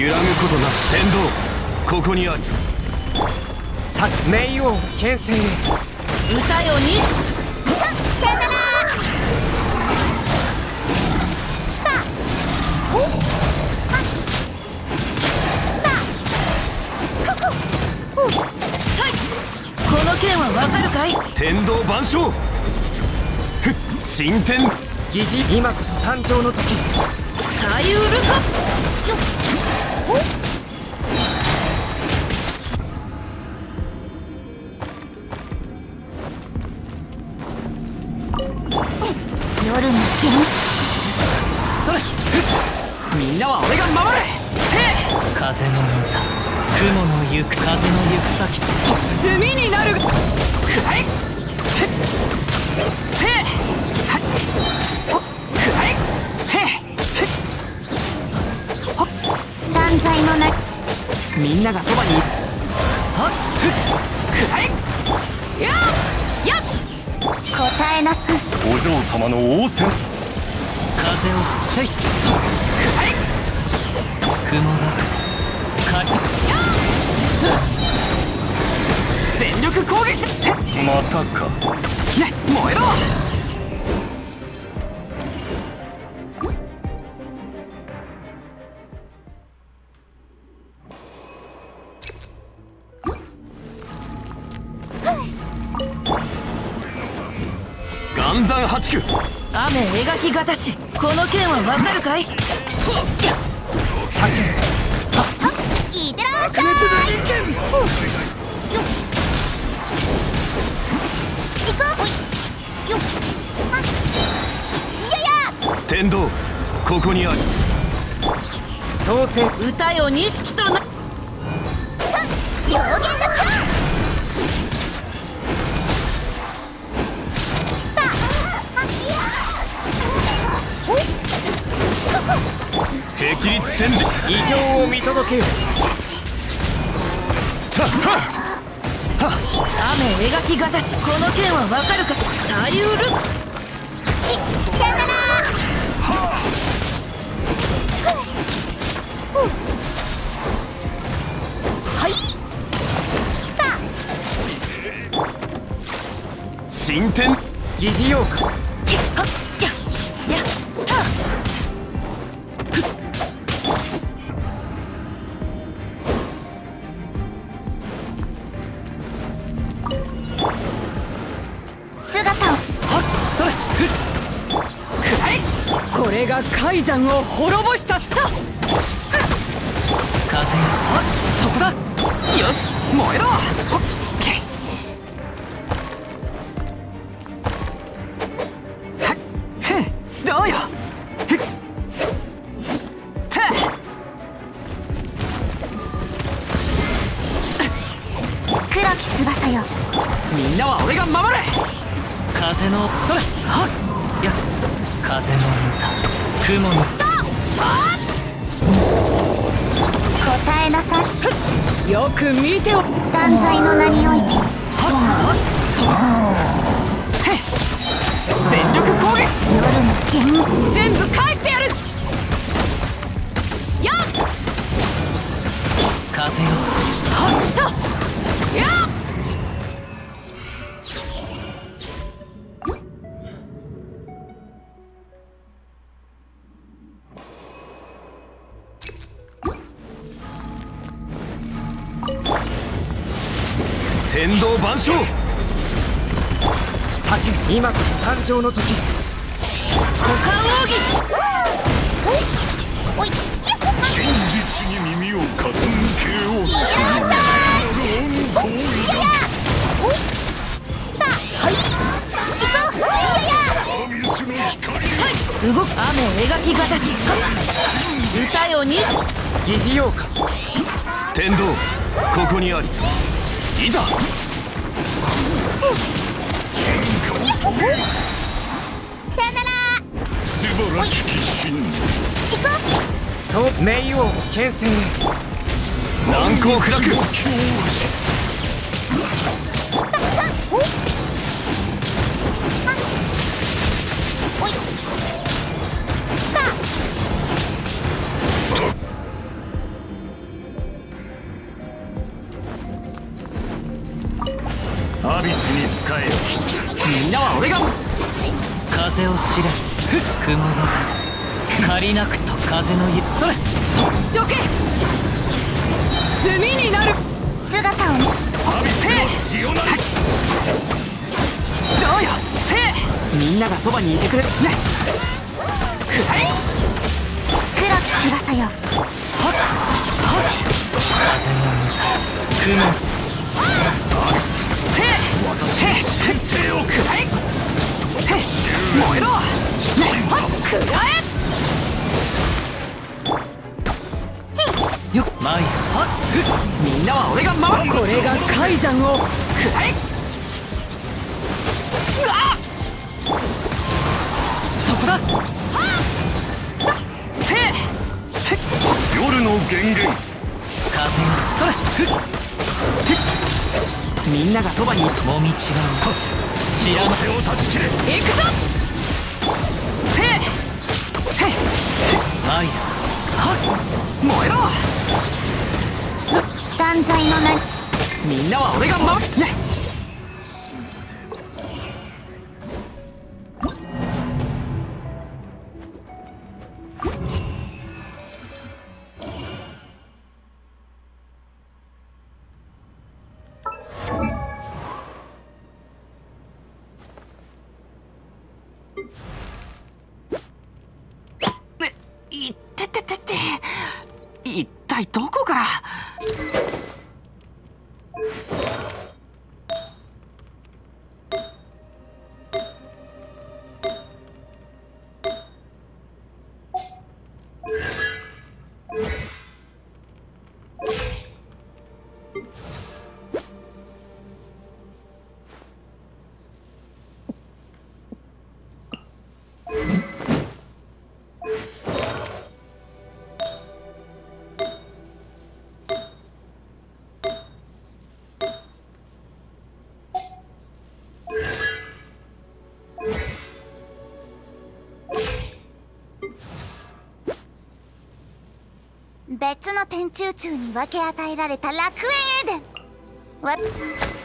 揺らぐことなし天道。ここにありさ冥王牽制。へ歌よにさよなら。この剣はわかるかい？天道万象。ふっ新天。疑似今こそ誕生の時。サイウルカ雲の行く風の行く先。炭になる。くらい。ながそばに。いるは？っふっくらい？やっやっ。答えなさお嬢様の仰せ風をしせい。そう。くらい？雲がか全力攻撃へまたか。ね燃えろ岩山八九雨描きがたしこの剣はわかるかい？さいってらっしゃいよっ。行よやや天道ここにあり創世歌よ錦となさ両言の霹靂戦時偉業を見届けよさは雨描きがたしこの剣はわかるか？さよなら。はい。た新天。疑似妖怪。は海山を滅ぼしたと風はそこだ。よし燃えろ。翼よ。みんなは俺が守れ。風のそれはっ。や風の歌雲の。答えなさい。よく見てお断罪の名において。全力攻撃。夜の剣。全部返し天道万象。さて今こそ誕生の時。股間奥義。真実に耳を傾けよう。いってらっしゃいおいややおいたはい行こう動く雨描きがたし歌よ錦疑似妖怪。天道。ここにありいざ。さよなら。素晴らしき真行こそう冥王牽制へ。難攻不落アビスに仕えよ。みんなは俺が。風を知れ。雲が借りなくと風のゆそれ。そどけ。炭になる。姿を見アビスを潮なり。どうよ。せえみんながそばにいてくれる。ね。くらい。黒き翼よ。風の雲アビスせえ私に神聖をくらいへし燃えろねくらえよっ。マイはっ。みんなは俺が守るこれが海山をくらいうわそこだせえ夜の源源風それみんながそばに。もみ違う知らな風を断ち切れ行くぞせえへいマイはっ燃えろ。断罪の名。みんなは俺が守るいってっててて一体どこから？別の天中宙に分け与えられた楽園エデン。